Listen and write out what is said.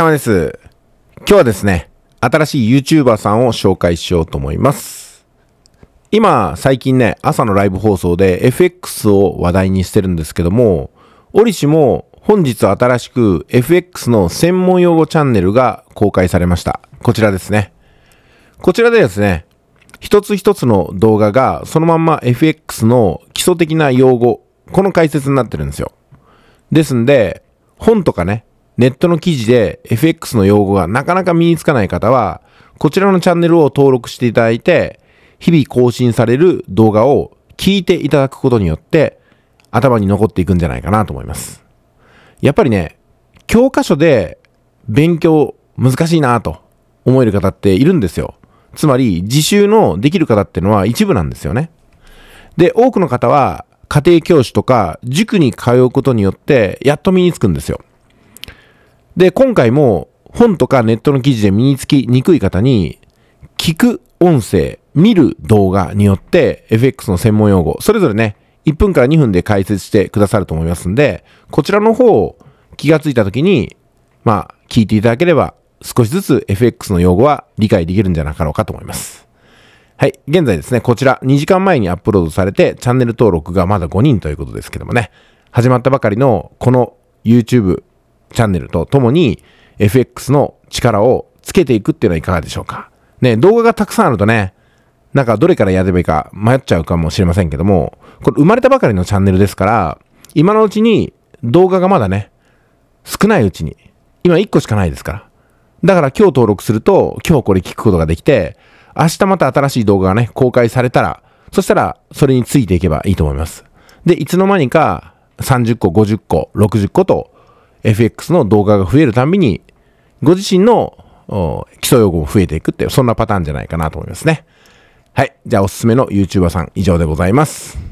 様です。今日はですね、新しい YouTuber さんを紹介しようと思います。今、最近ね、朝のライブ放送で FX を話題にしてるんですけども、折しも本日新しく FX の専門用語チャンネルが公開されました。こちらですね。こちらでですね、一つ一つの動画がそのまんま FX の基礎的な用語、この解説になってるんですよ。ですんで、本とかね、ネットの記事で FX の用語がなかなか身につかない方は、こちらのチャンネルを登録していただいて、日々更新される動画を聞いていただくことによって、頭に残っていくんじゃないかなと思います。やっぱりね、教科書で勉強難しいなと思える方っているんですよ。つまり、自習のできる方ってのは一部なんですよね。で、多くの方は家庭教師とか塾に通うことによってやっと身につくんですよ。で、今回も本とかネットの記事で身につきにくい方に、聞く音声、見る動画によって FX の専門用語、それぞれね、1分から2分で解説してくださると思いますんで、こちらの方を気がついた時に、まあ、聞いていただければ、少しずつ FX の用語は理解できるんじゃなかろうかと思います。はい。現在ですね、こちら2時間前にアップロードされて、チャンネル登録がまだ5人ということですけどもね、始まったばかりのこの YouTube チャンネルとともに FX の力をつけていくっていうのはいかがでしょうか。ね、動画がたくさんあるとね、なんかどれからやればいいか迷っちゃうかもしれませんけども、これ生まれたばかりのチャンネルですから、今のうちに動画がまだね、少ないうちに、今1個しかないですから。だから今日登録すると、今日これ聞くことができて、明日また新しい動画がね、公開されたら、そしたらそれについていけばいいと思います。で、いつの間にか30個、50個、60個と FX の動画が増えるたびに、ご自身の基礎用語も増えていくっていう、そんなパターンじゃないかなと思いますね。はい。じゃあおすすめの YouTuber さん以上でございます。